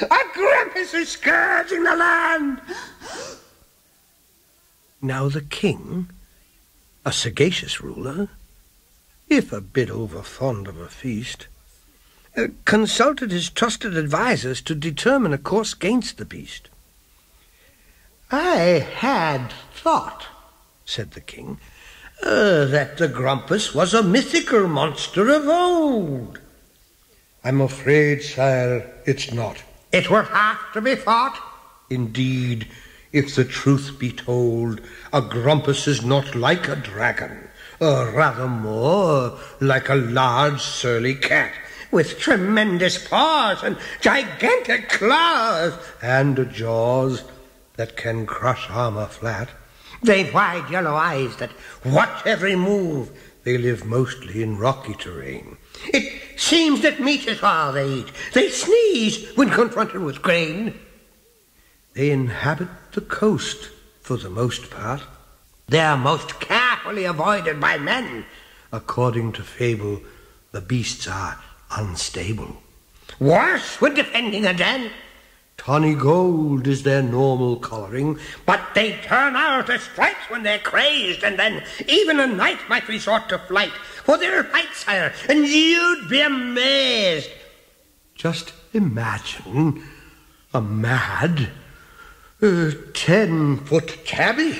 A Grumpuss is scourging the land! Now the king, a sagacious ruler, if a bit over fond of a feast, uh, consulted his trusted advisers to determine a course against the beast. I had thought, said the king, uh, that the Grumpuss was a mythical monster of old. I'm afraid, sire, it's not. It will have to be fought. Indeed, if the truth be told, a Grumpuss is not like a dragon, or rather more like a large surly cat with tremendous paws and gigantic claws and jaws that can crush armor flat. They've wide yellow eyes that watch every move. They live mostly in rocky terrain. It seems that meat is all they eat. They sneeze when confronted with grain. They inhabit the coast for the most part. They are most carefully avoided by men. According to fable, the beasts are unstable. Worse when defending a den. Tawny gold is their normal coloring, but they turn out as stripes when they're crazed, and then even a knight might resort to flight for their fight, sire, and you'd be amazed. Just imagine a mad, uh, ten-foot tabby